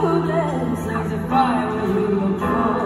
shouldn't sanctify fire will control.